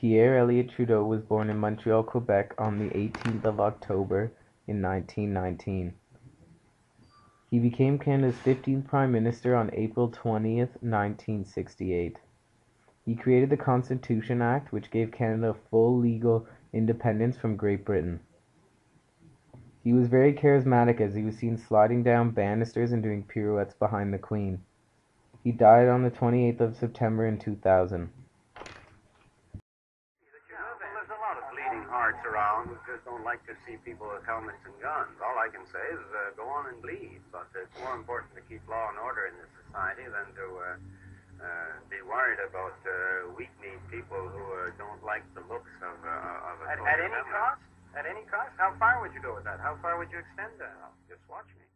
Pierre Elliott Trudeau was born in Montreal, Quebec on the 18th of October in 1919. He became Canada's 15th Prime Minister on April 20th, 1968. He created the Constitution Act, which gave Canada full legal independence from Great Britain. He was very charismatic as he was seen sliding down banisters and doing pirouettes behind the Queen. He died on the 28th of September in 2000. There's a lot of bleeding hearts around who just don't like to see people with helmets and guns. All I can say is uh, go on and bleed, but it's more important to keep law and order in this society than to uh, uh, be worried about uh, weak-kneed people who uh, don't like the looks of, uh, of a At, at any cost? At any cost? How far would you go with that? How far would you extend that? Just watch me.